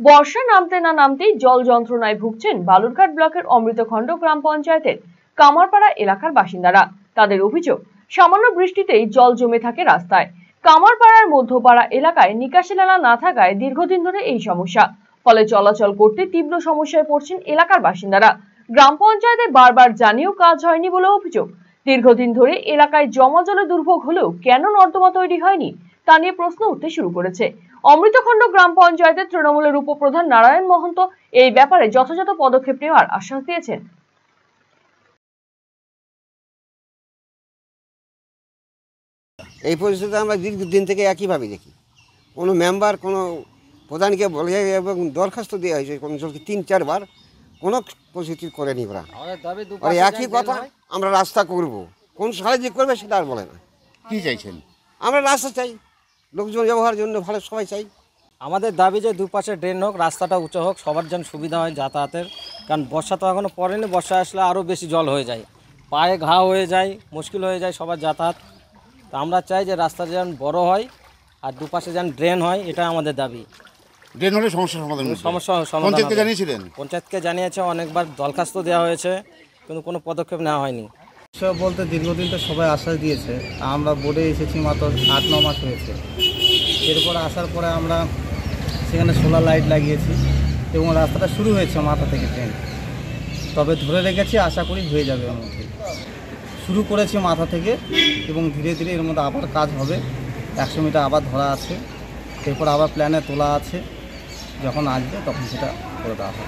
বর্ষা নামতে না নামতেই জল যন্ত্রণায় ভুগছেন বালুরঘাট ব্লকের অমৃতখণ্ড গ্রাম পঞ্চায়েতের কামারপাড়া এলাকার বাসিন্দারা। তাদের অভিযোগ, সামান্য বৃষ্টিতেই জল জমে থাকে রাস্তায়। কামারপাড়ার মধ্যপাড়া এলাকায় নিকাশি নালা না থাকায় দীর্ঘদিন ধরে এই সমস্যা। ফলে চলাচল করতে তীব্র সমস্যায় পড়ছেন এলাকার বাসিন্দারা। গ্রাম পঞ্চায়েতে বারবার জানিয়েও কাজ হয়নি বলে অভিযোগ, দীর্ঘদিন ধরে এলাকায় জমা জলে দুর্ভোগ হলেও কেন নর্দমা তৈরি হয়নি? তা নিয়ে প্রশ্ন উঠতে শুরু করেছে। অমৃতখণ্ড গ্রাম পঞ্চায়েতের তৃণমূলের উপপ্রধান নারায়ণ মহন্ত এই ব্যাপারে যথাযথ পদক্ষেপ নেওয়ার আশ্বাস দিয়েছেন। এই পরিস্থিতি আমরা দীর্ঘদিন থেকে একইভাবে দেখি। কোনো মেম্বার কোনো প্রধানকে বলে এবং দরখাস্ত দেওয়া হয়েছে কোনো জনকে তিন চারবার কোনো পরিস্থিতি করেনি ওরা। আর একই কথা আমরা রাস্তা করব। কোন সাহায্য করবে সেটা আর বলে না। কি চাইছেন? আমরা রাস্তা চাই। লোকজন ব্যবহারের জন্য ভালো সবাই চাই। আমাদের দাবি যে দুপাশে ড্রেন হোক রাস্তাটা উঁচু হোক সবার যেন সুবিধা হয় যাতায়াতের। কারণ বর্ষা তো এখনও পড়েনি বর্ষা আসলে আরও বেশি জল হয়ে যায়। পায়ে ঘা হয়ে যায় মুশকিল হয়ে যায় সবার যাতায়াত। তো আমরা চাই যে রাস্তা যেন বড় হয় আর দুপাশে যেন ড্রেন হয় এটা আমাদের দাবি। ড্রেন হলে সমস্যা সমাধান সমস্যা সমাধান পঞ্চায়েতকে জানিয়েছিলেন? পঞ্চায়েতকে জানিয়েছে অনেকবার দরখাস্ত দেওয়া হয়েছে কিন্তু কোনো পদক্ষেপ নেওয়া হয়নি। সব বলতে দীর্ঘদিন তো সবাই আশ্বাস দিয়েছে। আমরা বোর্ডে এসেছি মাত্র আট, ন মাস হয়েছে। এরপর আসার পরে আমরা সেখানে সোলার লাইট লাগিয়েছি এবং রাস্তাটা শুরু হয়েছে মাথা থেকে ট্রেন। তবে ধরে রেখেছি, আশা করি হয়ে যাবে এর মধ্যে। শুরু করেছি মাথা থেকে এবং ধীরে ধীরে এর মধ্যে আবার কাজ হবে। একশো মিটার আবার ধরা আছে। এরপর আবার প্ল্যানে তোলা আছে। যখন আসবে তখন সেটা করে দেওয়া হবে।